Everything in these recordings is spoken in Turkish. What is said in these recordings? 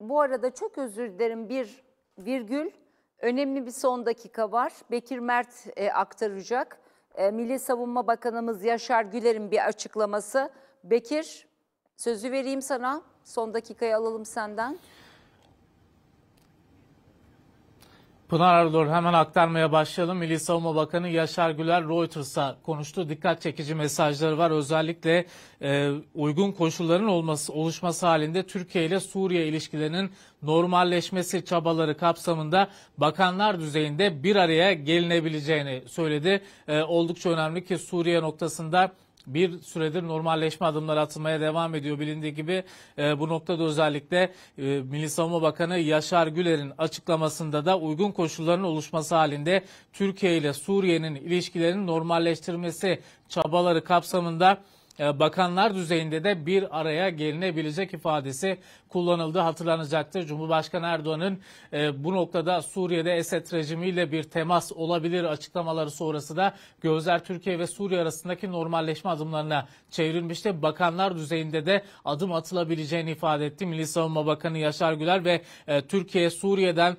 Bu arada çok özür dilerim bir virgül. Önemli bir son dakika var. Bekir Mert e, aktaracak. E, Milli Savunma Bakanımız Yaşar Güler'in bir açıklaması. Bekir sözü vereyim sana. Son dakikayı alalım senden. Pınar Ardor hemen aktarmaya başlayalım. Milli Savunma Bakanı Yaşar Güler Reuters'a konuştu. Dikkat çekici mesajları var. Özellikle e, uygun koşulların olması oluşması halinde Türkiye ile Suriye ilişkilerinin normalleşmesi çabaları kapsamında bakanlar düzeyinde bir araya gelinebileceğini söyledi. E, oldukça önemli ki Suriye noktasında bir süredir normalleşme adımları atılmaya devam ediyor. Bilindiği gibi e, bu noktada özellikle e, Milli Savunma Bakanı Yaşar Güler'in açıklamasında da uygun koşulların oluşması halinde Türkiye ile Suriye'nin ilişkilerinin normalleştirmesi çabaları kapsamında bakanlar düzeyinde de bir araya gelinebilecek ifadesi kullanıldı hatırlanacaktır. Cumhurbaşkanı Erdoğan'ın e, bu noktada Suriye'de Esed rejimiyle bir temas olabilir açıklamaları sonrası da gözler Türkiye ve Suriye arasındaki normalleşme adımlarına çevrilmişti. Bakanlar düzeyinde de adım atılabileceğini ifade etti. Milli Savunma Bakanı Yaşar Güler ve e, Türkiye Suriye'den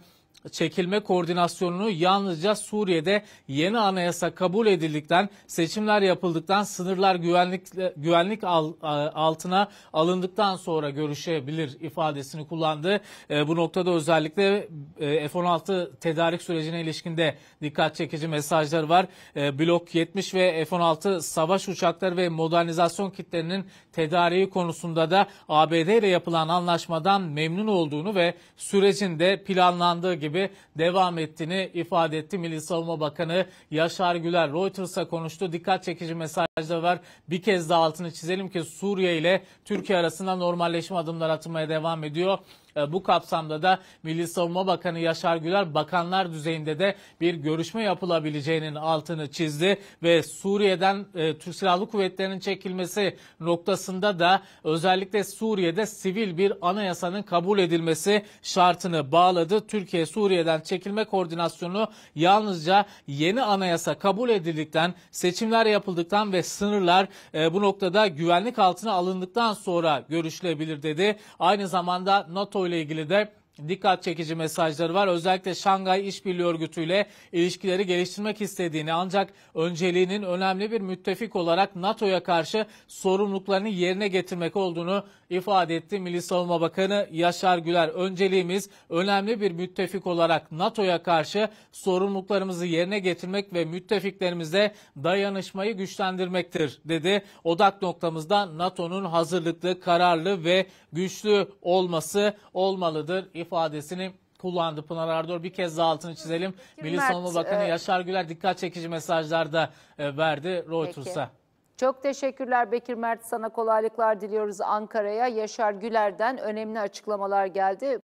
çekilme koordinasyonunu yalnızca Suriye'de yeni anayasa kabul edildikten, seçimler yapıldıktan, sınırlar güvenlik güvenlik altına alındıktan sonra görüşebilir ifadesini kullandı. E, bu noktada özellikle e, F-16 tedarik sürecine ilişkinde dikkat çekici mesajlar var. E, Blok 70 ve F-16 savaş uçakları ve modernizasyon kitlerinin tedariği konusunda da ABD ile yapılan anlaşmadan memnun olduğunu ve sürecin de planlandığı gibi devam ettiğini ifade etti. Milli Savunma Bakanı Yaşar Güler Reuters'a konuştu. Dikkat çekici mesajlar var. Bir kez daha altını çizelim ki Suriye ile Türkiye arasında normalleşme adımları atılmaya devam ediyor. E, bu kapsamda da Milli Savunma Bakanı Yaşar Güler bakanlar düzeyinde de bir görüşme yapılabileceğinin altını çizdi ve Suriye'den e, Türk Silahlı Kuvvetleri'nin çekilmesi noktasında da özellikle Suriye'de sivil bir anayasanın kabul edilmesi şartını bağladı. Türkiye Suriye'den çekilme koordinasyonu yalnızca yeni anayasa kabul edildikten, seçimler yapıldıktan ve sınırlar e, bu noktada güvenlik altına alındıktan sonra görüşülebilir dedi. Aynı zamanda NATO ile ilgili de dikkat çekici mesajları var. Özellikle Şangay İşbirliği Örgütü ile ilişkileri geliştirmek istediğini ancak önceliğinin önemli bir müttefik olarak NATO'ya karşı sorumluluklarını yerine getirmek olduğunu ifade etti. Milli Savunma Bakanı Yaşar Güler önceliğimiz önemli bir müttefik olarak NATO'ya karşı sorumluluklarımızı yerine getirmek ve müttefiklerimize dayanışmayı güçlendirmektir dedi. Odak noktamızda NATO'nun hazırlıklı, kararlı ve güçlü olması olmalıdır ifadesini kullandı Pınar Ardor. Bir kez daha altını çizelim. Milli Mert, Savunma Bakanı e, Yaşar Güler dikkat çekici mesajlar da e, verdi Reuters'a. Çok teşekkürler Bekir Mert. Sana kolaylıklar diliyoruz Ankara'ya. Yaşar Güler'den önemli açıklamalar geldi.